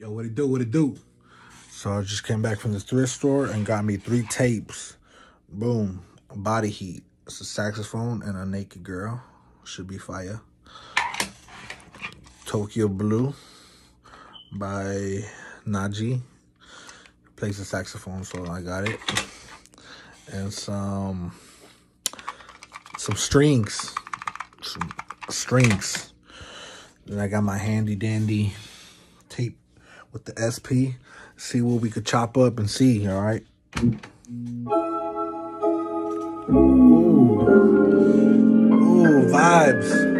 Yo, what it do? What it do? So I just came back from the thrift store and got me three tapes. Boom. Body Heat. It's a saxophone and a naked girl. Should be fire. Tokyo Blue by Najee. Plays the saxophone, so I got it. And some some strings. Some strings. Then I got my handy dandy with the SP. See what we could chop up and see, all right? Ooh. Ooh, vibes.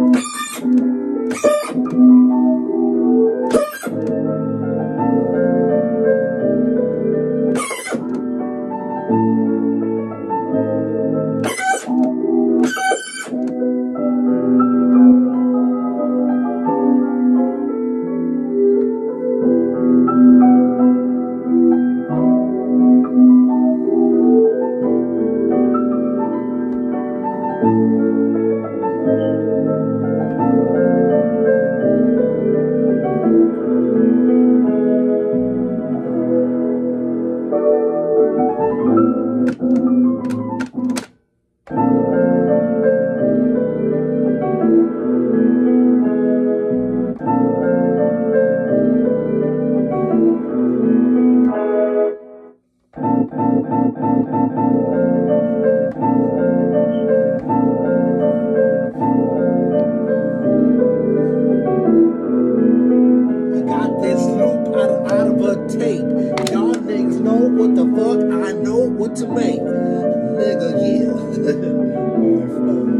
you Make Nigga, yeah.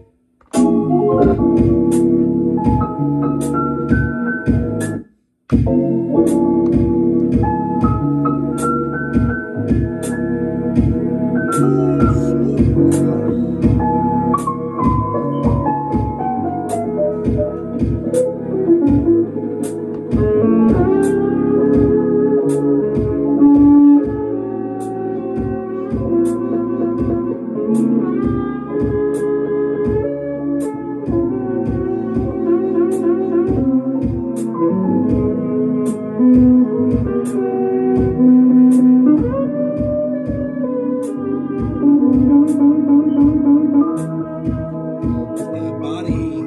Body.